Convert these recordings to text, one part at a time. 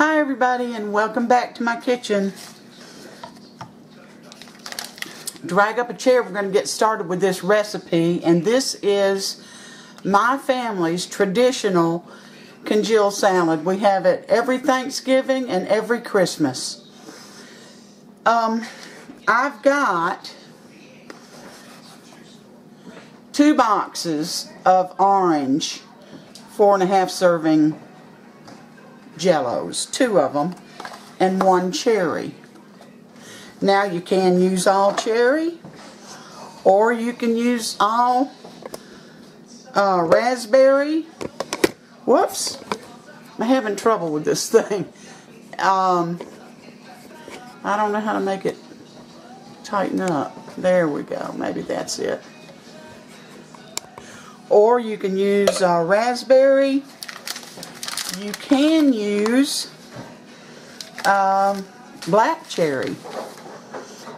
Hi everybody and welcome back to my kitchen. Drag up a chair, we're going to get started with this recipe and this is my family's traditional congealed salad. We have it every Thanksgiving and every Christmas. Um, I've got two boxes of orange, four and a half serving jellos, two of them, and one cherry. Now you can use all cherry, or you can use all uh, raspberry. Whoops, I'm having trouble with this thing. Um, I don't know how to make it tighten up. There we go. Maybe that's it. Or you can use uh, raspberry you can use um, black cherry.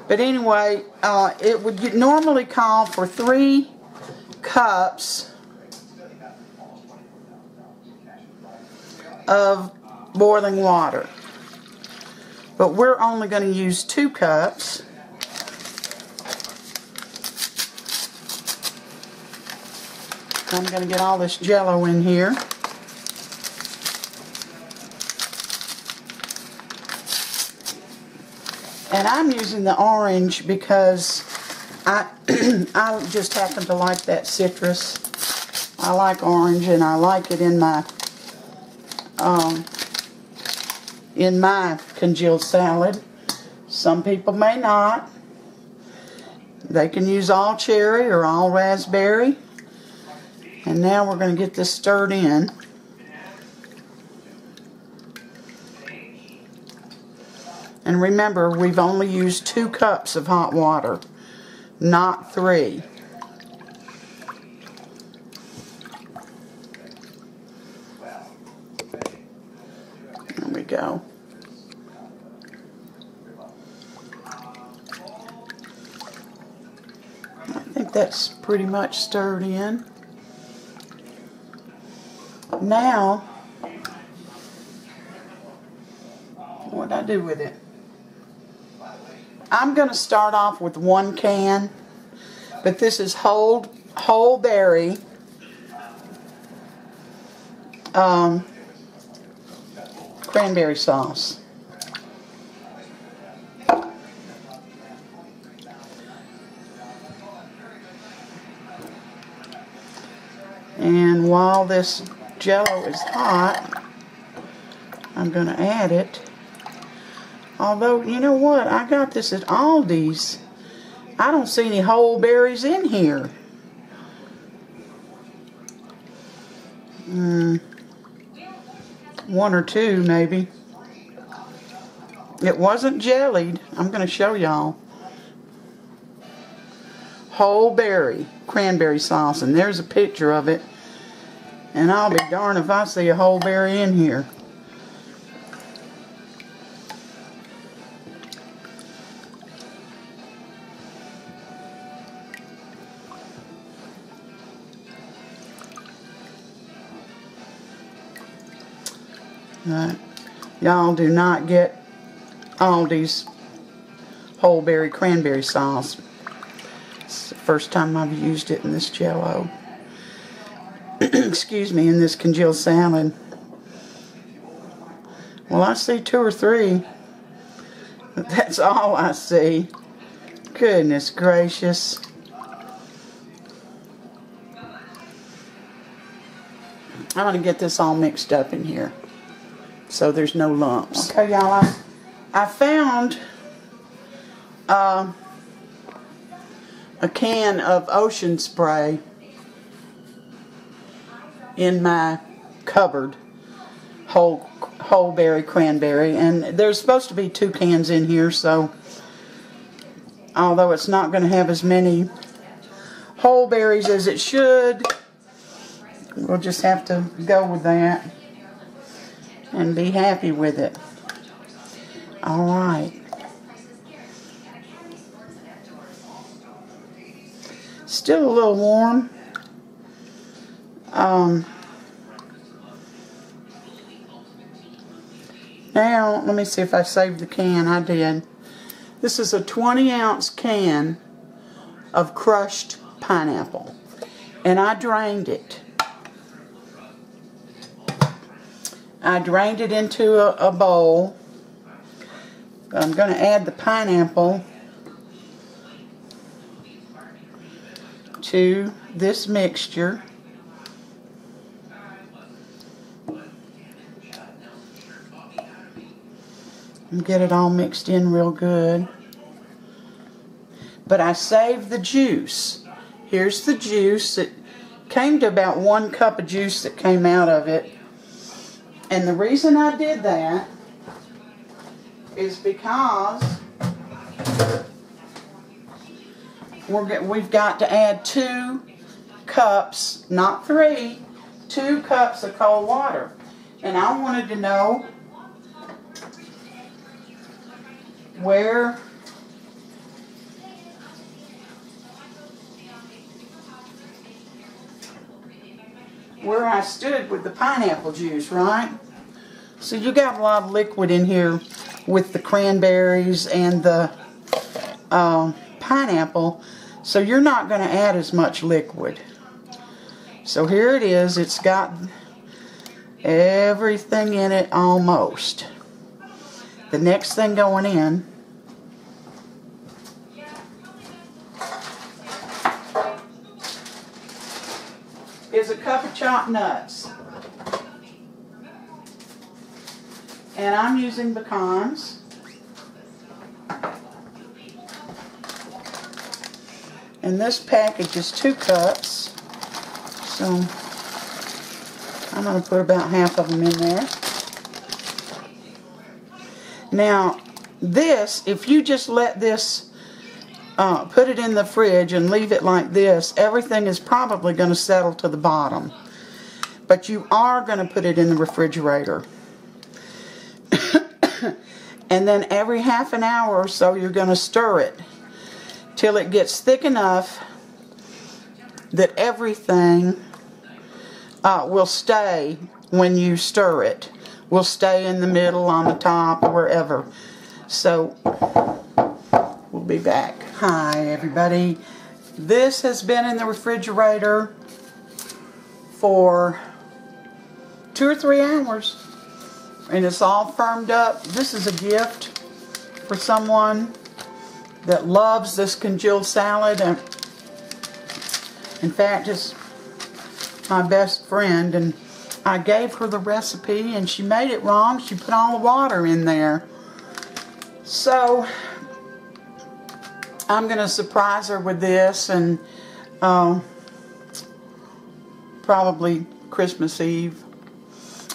But anyway, uh, it would normally call for three cups of boiling water. But we're only going to use two cups. I'm going to get all this jello in here. And I'm using the orange because I, I just happen to like that citrus. I like orange and I like it in my um, in my congealed salad. Some people may not. They can use all cherry or all raspberry. And now we're going to get this stirred in. And remember, we've only used two cups of hot water, not three. There we go. I think that's pretty much stirred in. Now, what I do with it? I'm going to start off with one can, but this is whole, whole berry um, cranberry sauce. And while this jello is hot, I'm going to add it. Although, you know what? I got this at Aldi's. I don't see any whole berries in here. Mm, one or two, maybe. It wasn't jellied. I'm going to show y'all. Whole berry cranberry sauce. And there's a picture of it. And I'll be darned if I see a whole berry in here. Uh, y'all do not get Aldi's whole berry cranberry sauce. It's the first time I've used it in this jello. Excuse me, in this congealed salad. Well, I see two or three. That's all I see. Goodness gracious. I'm going to get this all mixed up in here so there's no lumps. Okay, y'all, I, I found uh, a can of ocean spray in my cupboard, whole, whole berry cranberry, and there's supposed to be two cans in here, so although it's not going to have as many whole berries as it should, we'll just have to go with that and be happy with it. All right. Still a little warm. Um, Now, let me see if I saved the can. I did. This is a 20 ounce can of crushed pineapple. And I drained it. I drained it into a, a bowl. I'm going to add the pineapple to this mixture. And get it all mixed in real good. But I saved the juice. Here's the juice. It came to about one cup of juice that came out of it. And the reason I did that is because we're, we've got to add two cups, not three, two cups of cold water. And I wanted to know where where I stood with the pineapple juice, right? So you got a lot of liquid in here with the cranberries and the uh, pineapple, so you're not going to add as much liquid. So here it is. It's got everything in it almost. The next thing going in is chopped nuts. And I'm using pecans. And this package is two cups. So I'm going to put about half of them in there. Now, this, if you just let this uh, put it in the fridge and leave it like this, everything is probably going to settle to the bottom. But you are going to put it in the refrigerator. and then every half an hour or so, you're going to stir it till it gets thick enough that everything uh, will stay when you stir it. Will stay in the middle, on the top, or wherever. So, we'll be back. Hi, everybody. This has been in the refrigerator for two or three hours. And it's all firmed up. This is a gift for someone that loves this congealed salad. And in fact, it's my best friend. And I gave her the recipe and she made it wrong. She put all the water in there. So I'm going to surprise her with this and um, probably Christmas Eve.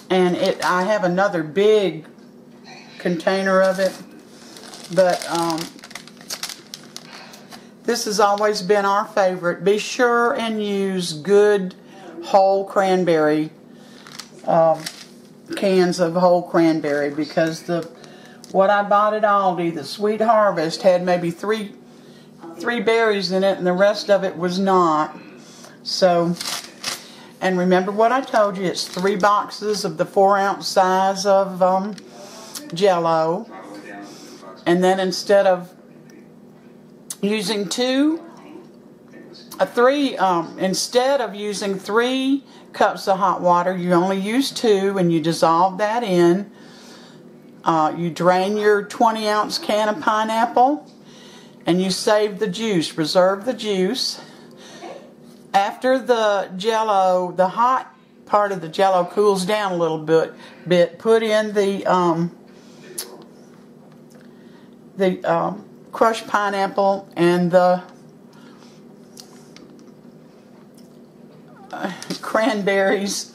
And it, I have another big container of it. But um, this has always been our favorite. Be sure and use good whole cranberry um, cans of whole cranberry because the what I bought at Aldi, the Sweet Harvest, had maybe three three berries in it and the rest of it was not. So, and remember what I told you, it's three boxes of the four ounce size of um, Jello. And then instead of using two, a three, um, instead of using three cups of hot water, you only use two and you dissolve that in. Uh, you drain your 20 ounce can of pineapple and you save the juice, reserve the juice. After the jello, the hot part of the jello cools down a little bit, bit put in the um, the um, crushed pineapple and the uh, cranberries.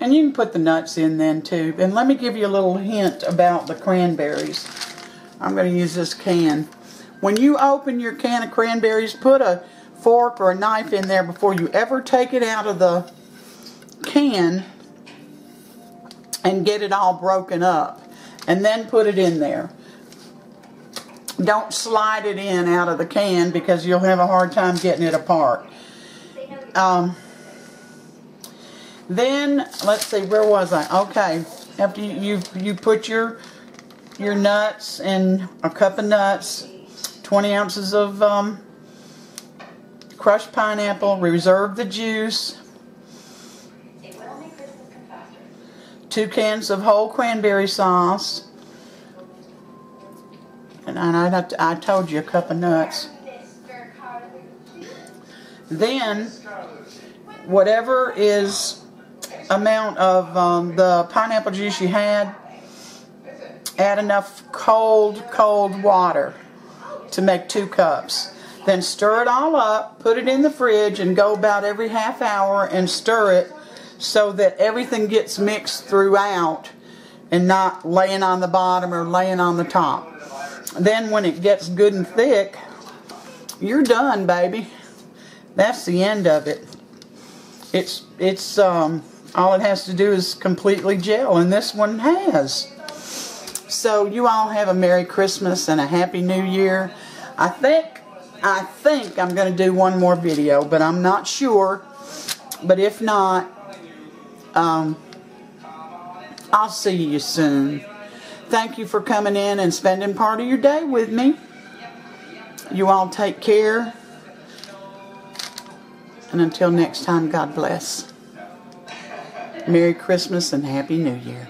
And you can put the nuts in then too. And let me give you a little hint about the cranberries. I'm going to use this can. When you open your can of cranberries, put a fork or a knife in there before you ever take it out of the can and get it all broken up. And then put it in there. Don't slide it in out of the can because you'll have a hard time getting it apart. Um, then, let's see, where was I? Okay, after you, you, you put your your nuts and a cup of nuts, 20 ounces of um, crushed pineapple, reserve the juice, two cans of whole cranberry sauce, and I, I told you a cup of nuts. Then, whatever is amount of um, the pineapple juice you had, add enough cold, cold water to make two cups. Then stir it all up, put it in the fridge, and go about every half hour and stir it so that everything gets mixed throughout and not laying on the bottom or laying on the top. Then when it gets good and thick, you're done, baby. That's the end of it. It's it's um all it has to do is completely gel and this one has. So you all have a Merry Christmas and a Happy New Year. I think I think I'm going to do one more video, but I'm not sure. But if not, um, I'll see you soon. Thank you for coming in and spending part of your day with me. You all take care. And until next time, God bless. Merry Christmas and Happy New Year.